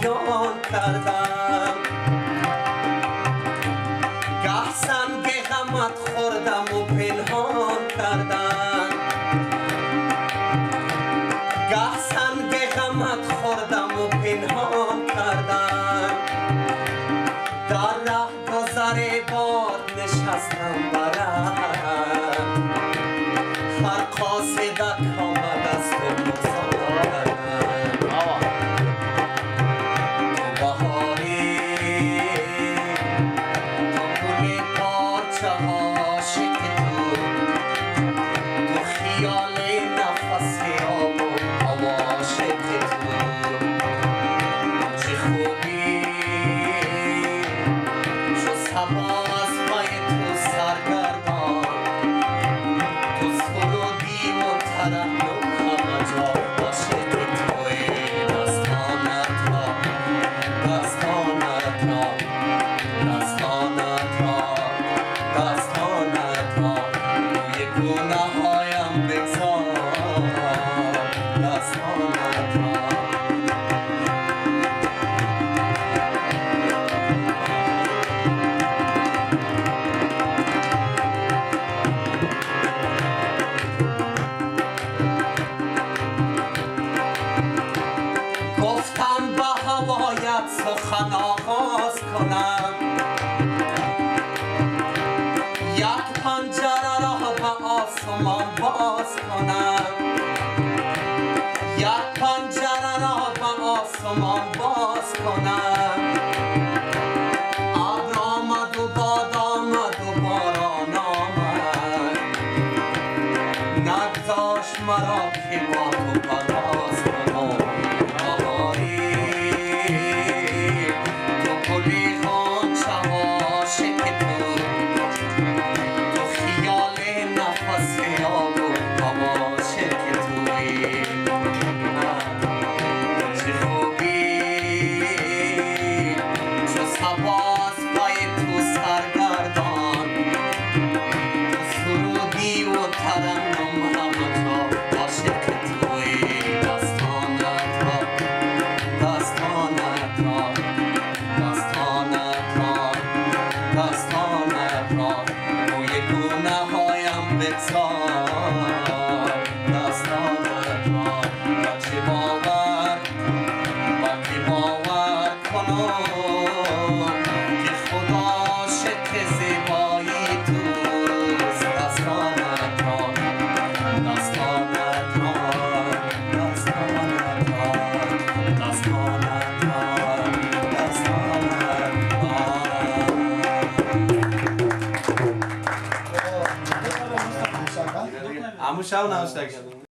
بیان کردم. گه سنگ غمت خوردم و پنهان کردم. گه سنگ غمت خوردم و پنهان کردم. در ره گذر بار نشستم برم. هر گفتم با هوایت سخن آغاز کنم. یک پنجره را به آسمان باز کنم. یک پنجره را به آسمان باز کنم. ابر آمد و باد آمد و باران آمد. نگذاش مرا که با تو دو خدا چه زیبایی تو داستانا ترا داستانا ترا داستانا ترا داستانا ترا